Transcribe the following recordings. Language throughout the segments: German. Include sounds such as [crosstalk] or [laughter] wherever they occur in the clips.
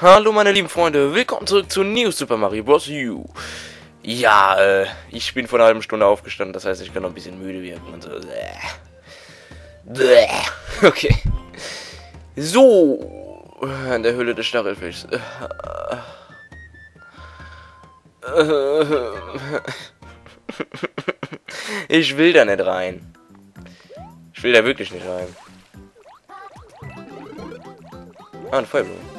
Hallo meine lieben Freunde, willkommen zurück zu New Super Mario Bros. U. Ja, äh, ich bin vor einer halben Stunde aufgestanden, das heißt, ich kann noch ein bisschen müde werden und so. [laughs] Okay. So, in der Höhle des Stachelfischs. [laughs] Ich will da nicht rein. Ich will da wirklich nicht rein. Ah, ein Feuerblume.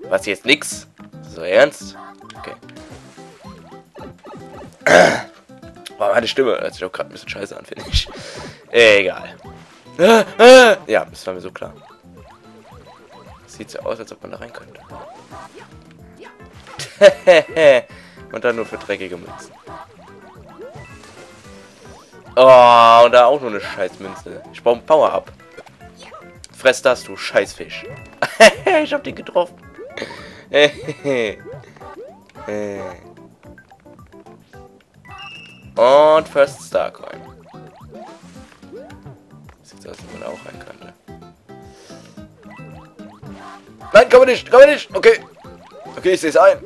Was jetzt nix? So ernst? Okay. Boah, meine Stimme hört sich auch gerade ein bisschen scheiße an, finde ich. Egal. Ja, das war mir so klar. Sieht so aus, als ob man da rein könnte. [laughs] und dann nur für dreckige Münzen. Oh, und da auch nur eine Scheißmünze. Ich brauche ein Power-Up. Fress das, du Scheißfisch. [laughs] ich hab den getroffen. [laughs] Und First Star Coin. Sieht aus, ob man auch rein könnte. Nein, kann man nicht, kann man nicht. Okay. Okay, ich sehe es ein.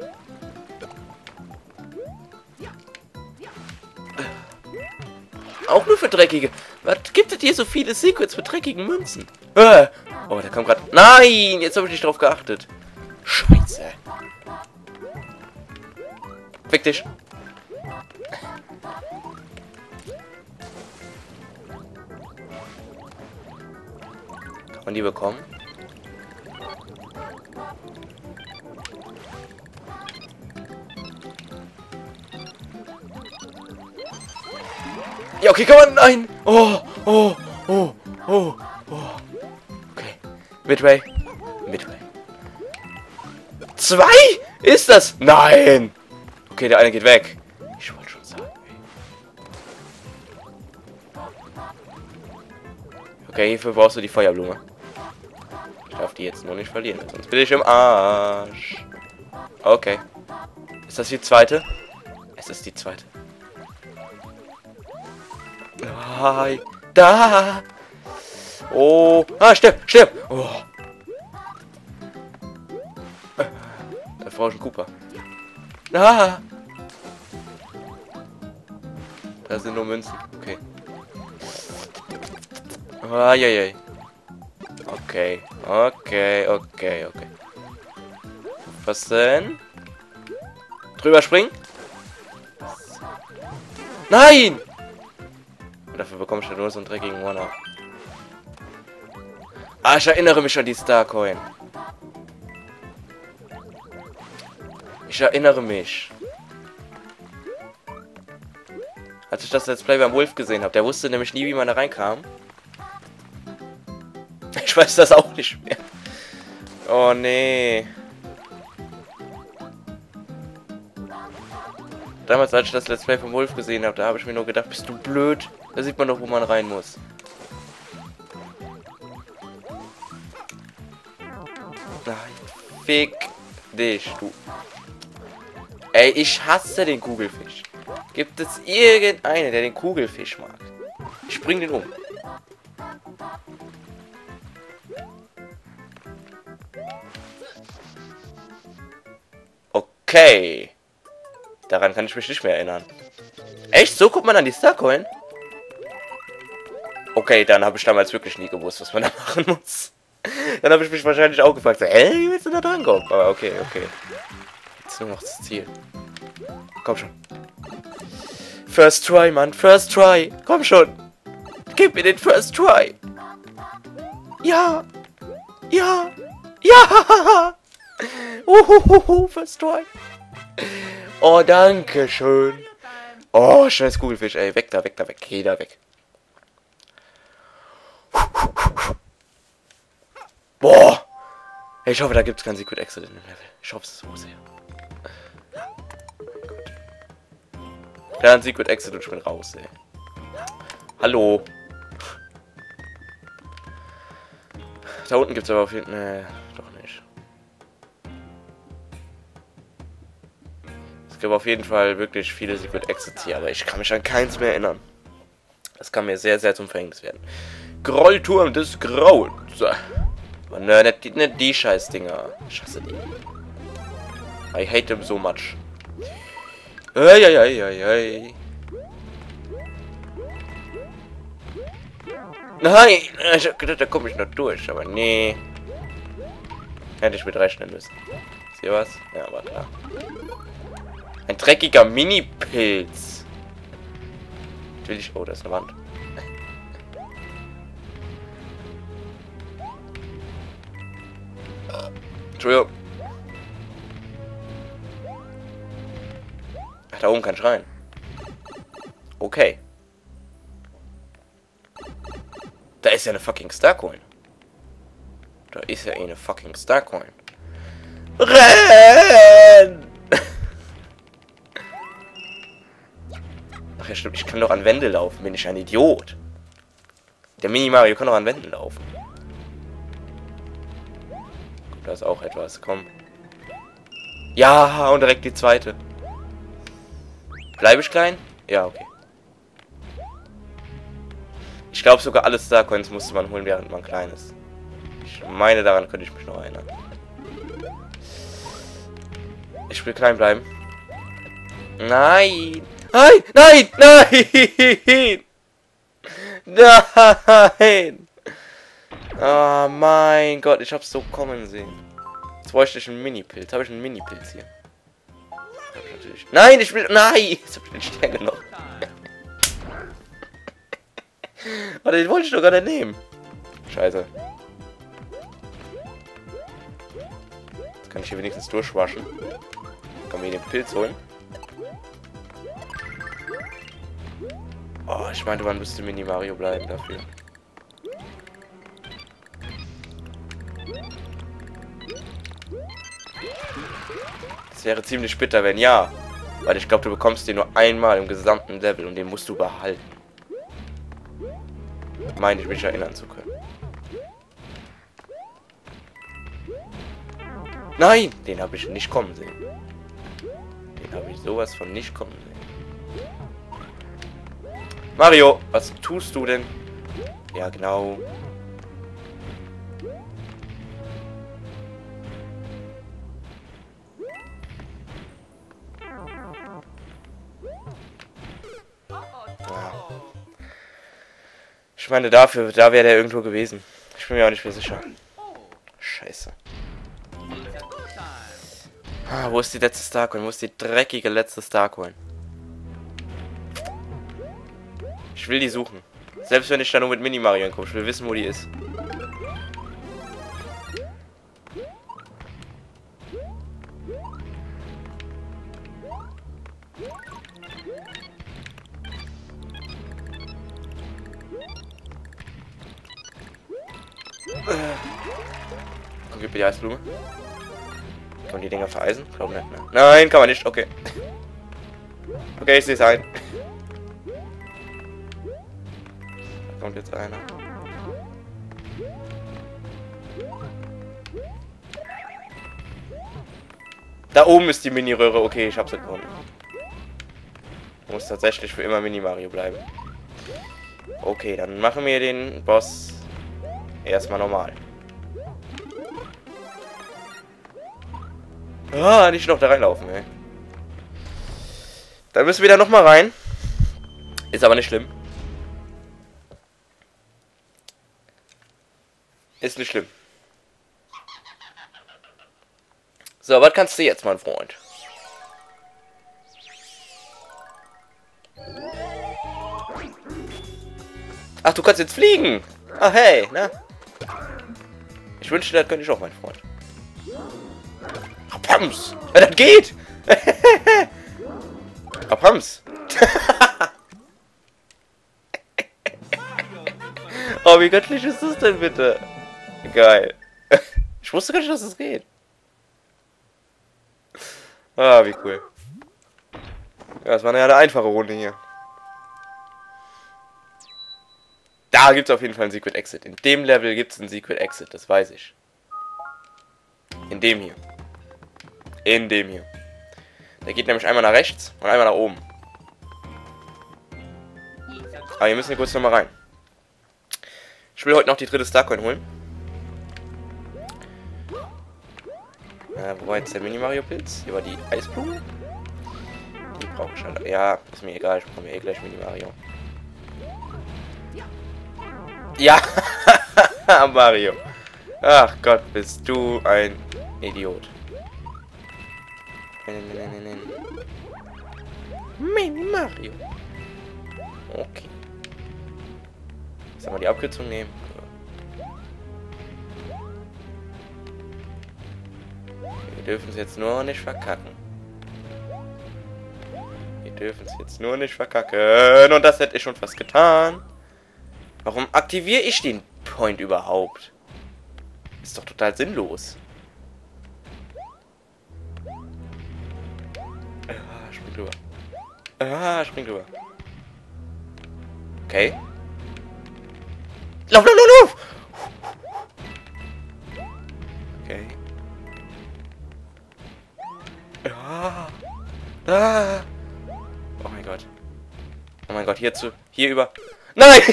Auch nur für dreckige. Was gibt es hier so viele Secrets mit dreckigen Münzen? Äh. Oh, da kam gerade. Nein, jetzt habe ich nicht drauf geachtet. Scheiße. Fick dich. Kann man die bekommen? Ja, okay, man. Nein. Oh, oh, oh, oh, oh. Midway. Midway. Zwei? Ist das? Nein. Okay, der eine geht weg. Ich wollte schon sagen. Okay, hierfür brauchst du die Feuerblume. Ich darf die jetzt nur nicht verlieren, sonst bin ich im Arsch. Okay. Ist das die zweite? Es ist die zweite. Hi. Da. Oh. Ah, stirb, stirb. Oh. Da brauche ich einen Cooper. Ah. Da sind nur Münzen. Okay. Eieiei. Okay. Okay, okay, okay. Was denn? Drüber springen? Nein! Dafür bekomme ich ja nur so einen dreckigen One-Up. Ah, ich erinnere mich an die Starcoin. Ich erinnere mich. Als ich das Let's Play beim Wolf gesehen habe. Der wusste nämlich nie, wie man da reinkam. [laughs] Ich weiß das auch nicht mehr. Oh, nee. Damals, als ich das Let's Play vom Wolf gesehen habe, da habe ich mir nur gedacht, bist du blöd? Da sieht man doch, wo man rein muss. Nein, fick dich, du. Ey, ich hasse den Kugelfisch. Gibt es irgendeinen, der den Kugelfisch mag? Ich bring den um. Okay. Daran kann ich mich nicht mehr erinnern. Echt? So kommt man an die Starcoin? Okay, dann habe ich damals wirklich nie gewusst, was man da [laughs] machen muss. Dann habe ich mich wahrscheinlich auch gefragt, so, ey, wie willst du da dran kommen? Aber okay, okay. Jetzt nur noch das Ziel. Komm schon. First try, Mann. First try. Komm schon. Gib mir den First try. Ja. Ja. Ja. [laughs] Uhuhuhu, first try. Oh, danke schön. Oh, scheiß Kugelfisch, ey. Weg da, weg da, weg. Geh da weg. Boah. Ich hoffe, da gibt es kein Secret Exit in dem Level. Ich hoffe es so sehr. Gut. Kein Secret Exit und ich bin raus, ey. Hallo. Da unten gibt es aber auf jeden Fall... Nee, doch nicht. Es gibt auf jeden Fall wirklich viele Secret Exits hier, aber ich kann mich an keins mehr erinnern. Das kann mir sehr, sehr zum Verhängnis werden. Grollturm des Grauens. Aber ne, nicht die, nicht die Scheiß-Dinger. Hasse die. I hate them so much. Eieieiei. Nein! Ich hab gedacht, da komme ich noch durch, aber nee. Hätte ich mit rechnen müssen. Hier was? Ja, war klar. Ein dreckiger Mini-Pilz. Will ich. Oh, da ist eine Wand. Entschuldigung. Ach, da oben kann schreien. Okay. Da ist ja eine fucking Starcoin. Da ist ja eh eine fucking Starcoin. Renn! Ach ja, stimmt. Ich kann doch an Wände laufen. Bin ich ein Idiot. Der Mini-Mario kann doch an Wänden laufen. Da ist auch etwas. Komm. Ja, und direkt die zweite. Bleibe ich klein? Ja, okay. Ich glaube sogar alle Starcoins musste man holen, während man klein ist. Ich meine, daran könnte ich mich noch erinnern. Ich will klein bleiben. Nein! Nein! Nein! Nein! [laughs] Nein! Oh mein Gott, ich hab's so kommen sehen. Jetzt bräuchte ich einen Mini-Pilz. Habe ich einen Mini-Pilz hier? Hab ich natürlich. Nein, ich will. Nein! [laughs] Jetzt hab ich den Stern genommen. [laughs] Warte, den wollte ich doch gar nicht nehmen. Scheiße. Jetzt kann ich hier wenigstens durchwaschen. Kann mir den Pilz holen. Oh, ich meinte, man müsste Mini Mario bleiben dafür. Es wäre ziemlich bitter, wenn ja. Weil ich glaube, du bekommst den nur einmal im gesamten Level und den musst du behalten. Meine ich mich erinnern zu können. Nein! Den habe ich nicht kommen sehen. Den habe ich sowas von nicht kommen sehen. Mario, was tust du denn? Ja, genau. Ich meine, dafür, da wäre der irgendwo gewesen. Ich bin mir auch nicht mehr sicher. Scheiße. Ah, wo ist die letzte Starcoin? Wo ist die dreckige letzte Starcoin? Ich will die suchen. Selbst wenn ich da nur mit Mini-Mario komme. Ich will wissen, wo die ist. Mir die Eisblume. Kann man die Dinger vereisen? Glaube nicht, ne? Nein, kann man nicht. Okay. Okay, ich sehe es ein. Da kommt jetzt einer. Da oben ist die Mini-Röhre. Okay, ich hab's gefunden. Muss tatsächlich für immer Mini-Mario bleiben. Okay, dann machen wir den Boss erstmal normal. Ah, nicht noch da reinlaufen, ey. Dann müssen wir da nochmal rein. Ist aber nicht schlimm. Ist nicht schlimm. So, was kannst du jetzt, mein Freund? Ach, du kannst jetzt fliegen. Ah, hey, ne? Ich wünschte, das könnte ich auch, mein Freund. Ja, das geht! [laughs] Rapams! [laughs] oh, wie göttlich ist das denn bitte? Geil. [laughs] Ich wusste gar nicht, dass das geht. Ah, wie cool. Ja, das war ja eine einfache Runde hier. Da gibt es auf jeden Fall einen Secret Exit. In dem Level gibt es einen Secret Exit, das weiß ich. In dem hier. In dem hier. Der geht nämlich einmal nach rechts und einmal nach oben. Aber wir müssen hier kurz nochmal rein. Ich will heute noch die dritte Starcoin holen. Äh, wo war jetzt der Mini-Mario-Pilz? Hier war die Eisblume. Die brauche ich halt. Ja, ist mir egal, ich bekomme eh gleich Mini-Mario. Ja! [laughs] Mario. Ach Gott, bist du ein Idiot. Mini Mario. Okay. Sollen wir die Abkürzung nehmen? Wir dürfen es jetzt nur nicht verkacken. Wir dürfen es jetzt nur nicht verkacken. Und das hätte ich schon fast getan. Warum aktiviere ich den Point überhaupt? Ist doch total sinnlos. Drüber. Ah, spring drüber. Okay. Lauf, lauf, lauf, lauf! Okay. Ah. Ah. Oh mein Gott. Oh mein Gott, hier zu. Hier über. Nein! [laughs]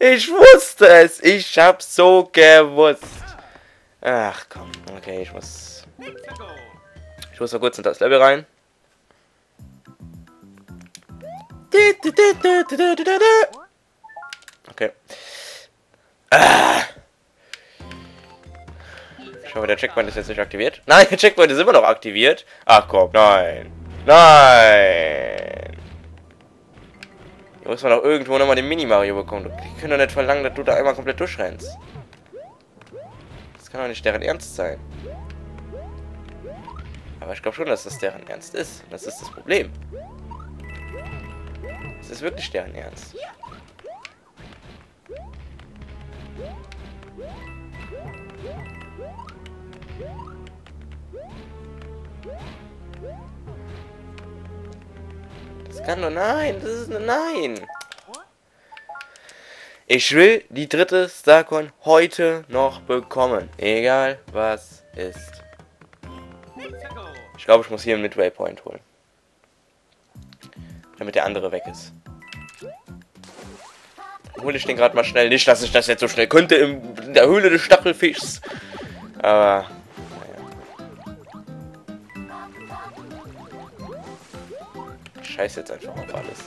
ich wusste es. Ich hab's so gewusst. Ach komm. Okay, ich muss. Ich muss mal kurz in das Level rein. Okay. Ah. Ich hoffe, der Checkpoint ist jetzt nicht aktiviert. [laughs] Nein, der Checkpoint ist immer noch aktiviert. Ach komm, nein. Nein. Hier muss man doch irgendwo nochmal den Mini-Mario bekommen. Die können doch nicht verlangen, dass du da einmal komplett durchrennst. Das kann doch nicht deren Ernst sein. Aber ich glaube schon, dass das deren Ernst ist. Das ist das Problem. Das ist wirklich deren Ernst. Das kann doch... Nein, das ist... Nein! Ich will die dritte Starcoin heute noch bekommen. Egal, was ist. Ich glaube, ich muss hier einen Midway Point holen. Damit der andere weg ist. Hole ich den gerade mal schnell. Nicht, dass ich das jetzt so schnell könnte in der Höhle des Stachelfischs. Aber scheiß jetzt einfach auf alles.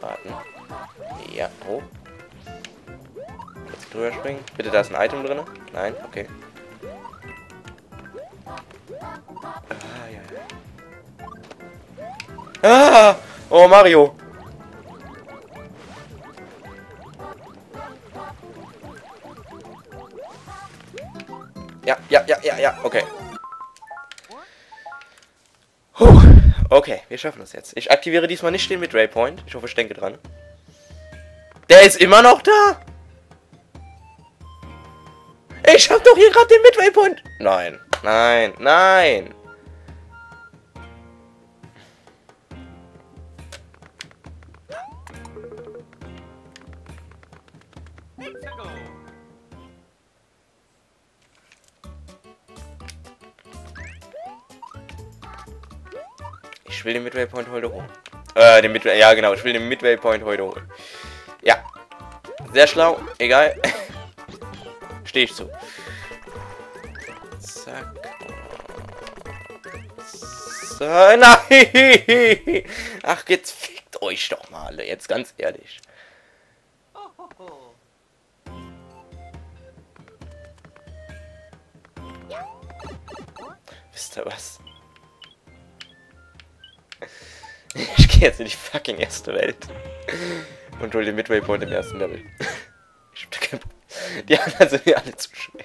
Warten. Ja, oh. Drüber springen. Bitte, da ist ein Item drin. Nein, okay. Ah. Ah! Oh, Mario! Ja, ja, ja, ja, ja, okay. Puh. Okay, wir schaffen das jetzt. Ich aktiviere diesmal nicht den Midway Point. Ich hoffe, ich denke dran. Der ist immer noch da! Ich hab doch hier gerade den Midway Point. Nein, nein, nein. Ich will den Midway Point heute holen. Äh, den Midway, ja genau, ich will den Midway Point heute holen. Ja. Sehr schlau, egal. [laughs] Stehe ich zu. Zack. So, [laughs] nein! Ach, jetzt fickt euch doch mal jetzt ganz ehrlich. Wisst ihr was? Ich gehe jetzt in die fucking erste Welt. Und hol den Midway Point im ersten Level. Ich hab da kein Problem. [laughs] Die anderen sind mir alle zu schwer.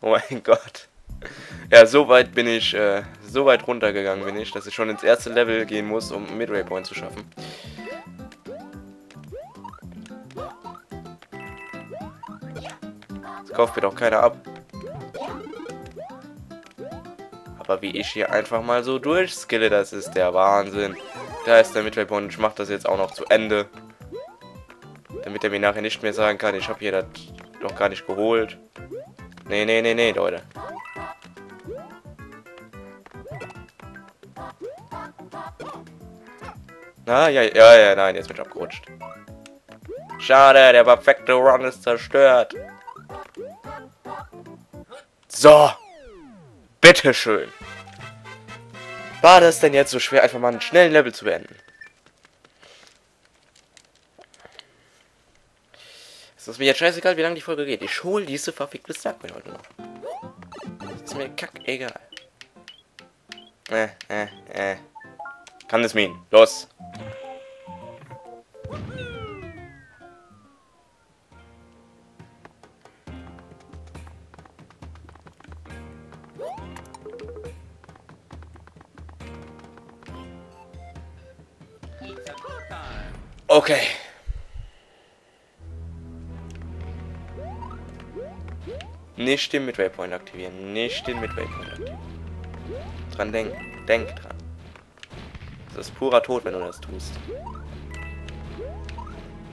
oh mein Gott. Ja, so weit bin ich, äh, so weit runtergegangen bin ich, dass ich schon ins erste Level gehen muss, um Midway Point zu schaffen. Das kauft mir doch keiner ab. Aber wie ich hier einfach mal so durchskille, das ist der Wahnsinn. Da ist der Midway Point. Ich mache das jetzt auch noch zu Ende. Damit er mir nachher nicht mehr sagen kann, ich habe hier das noch gar nicht geholt. Nee, nee, nee, nee, Leute. Ah, ja, ja, ja, nein, jetzt bin ich abgerutscht. Schade, der perfekte Run ist zerstört. So. Bitteschön. War das denn jetzt so schwer, einfach mal einen schnellen Level zu beenden? Es ist mir jetzt scheißegal, wie lange die Folge geht. Ich hole diese verfickte Starcoin heute noch. Das ist mir kack egal. Äh, äh, äh. Kann das mean. Los. Okay. Nicht den Midway Point aktivieren. Nicht den Midway Point aktivieren. Dran denken. Denk dran. Das ist purer Tod, wenn du das tust.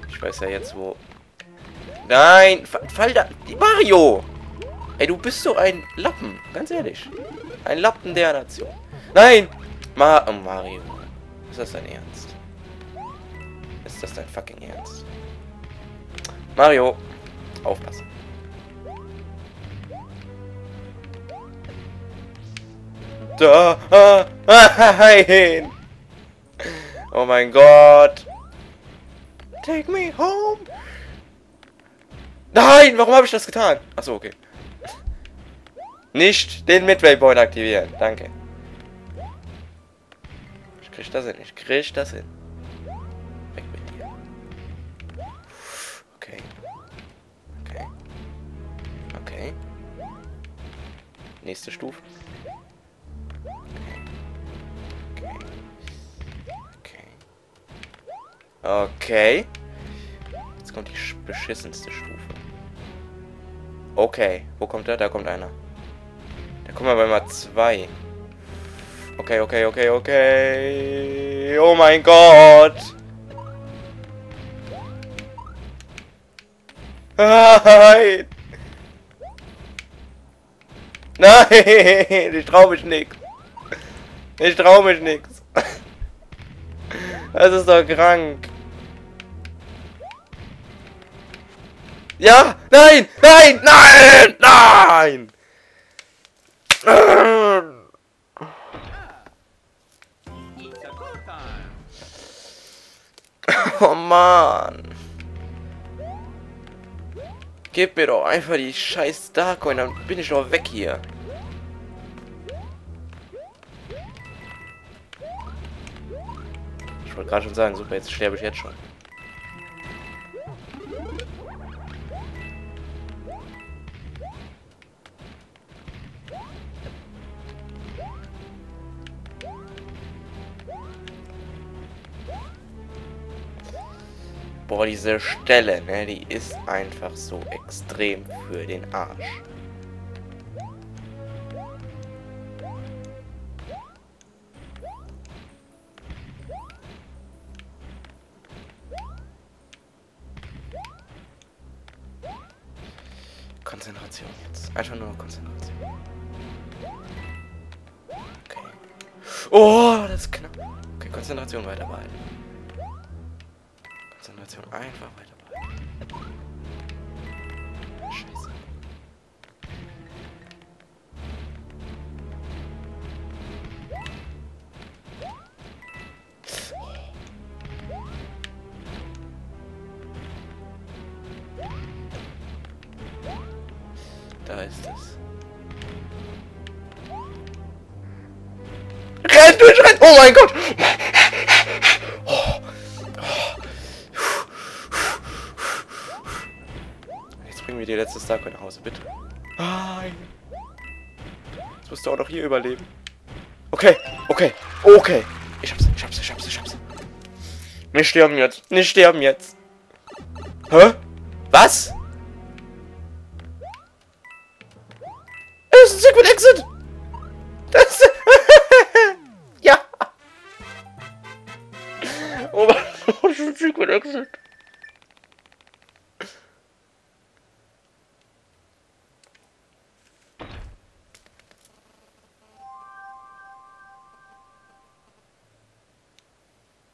Ich weiß ja jetzt, wo... Nein! Fall da... Mario! Ey, du bist so ein Lappen. Ganz ehrlich. Ein Lappen der Nation. Nein! Ma oh, Mario. Ist das dein Ernst? Ist das dein fucking Ernst? Mario, aufpassen. Da, ah, [laughs] nein! Oh mein Gott! Take me home! Nein, warum habe ich das getan? Achso, okay. Nicht den Midway Point aktivieren. Danke. Ich krieg das hin. Ich krieg das hin. Weg mit dir. Okay. Okay. Okay. Nächste Stufe. Okay. Jetzt kommt die beschissenste Stufe. Okay. Wo kommt der? Da kommt einer. Da kommen aber immer zwei. Okay, okay, okay, okay. Oh mein Gott. [laughs] Nein. Nein, [laughs] ich trau mich nix. Ich trau mich nix. [laughs] Das ist doch krank. Ja, nein, nein, nein, nein. [laughs] Oh Mann. Gib mir doch einfach die scheiß Starcoin, dann bin ich doch weg hier. Ich wollte gerade schon sagen, super, jetzt sterbe ich jetzt schon. Boah, diese Stelle, ne, die ist einfach so extrem für den Arsch. Konzentration jetzt. Einfach nur Konzentration. Okay. Oh, das ist knapp. Okay, Konzentration weiter behalten. Konzentration einfach weiter. Scheiße. Da ist es. Renn, durch, renn! Oh mein Gott! Wir die letzte Starcoin nach Hause, bitte. Nein. Jetzt musst du auch noch hier überleben. Okay, okay, okay. Ich hab's, ich hab's, ich hab's, ich hab's. Nicht sterben jetzt, nicht sterben jetzt. Hä? Was? Es ist ein Secret Exit! Das [laughs] Ja! Oh mein [laughs] Gott, das ist ein Secret Exit.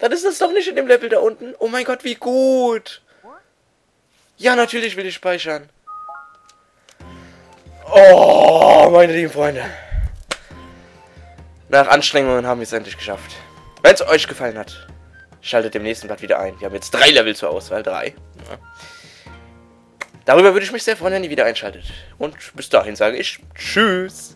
Dann ist das doch nicht in dem Level da unten. Oh mein Gott, wie gut. Ja, natürlich will ich speichern. Oh, meine lieben Freunde. Nach Anstrengungen haben wir es endlich geschafft. Wenn es euch gefallen hat, schaltet dem nächsten Part wieder ein. Wir haben jetzt drei Level zur Auswahl. Drei. Ja. Darüber würde ich mich sehr freuen, wenn ihr wieder einschaltet. Und bis dahin sage ich Tschüss.